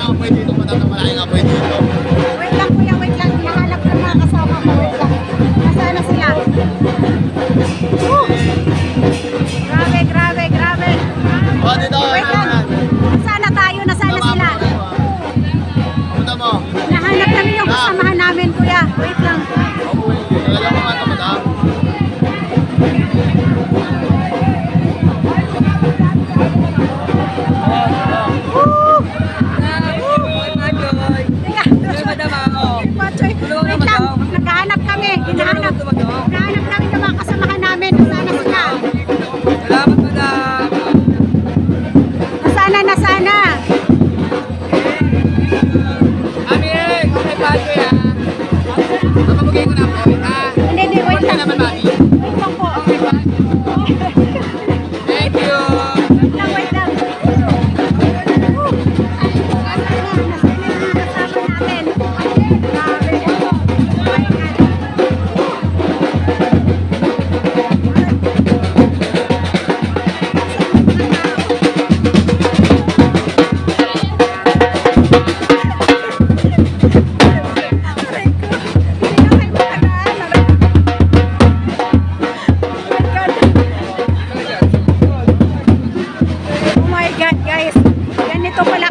apoy dito, madam na malaking apoy dito. Wait lang kuya, wait lang. Hinahanap yung mga kasama ko. Wait lang. Nasaan na sila? Woo! Grabe, grabe, grabe. O, dito, Wait lang. Hinahanap. Hinahanap namin yung mga kasamahan namin. Nasaan na sila? Salamat, madam. Nasaan na, nasaan na? Ami, kung may bago yan. Papabugay ko na po, ha? Hindi, my God guys, ganito pala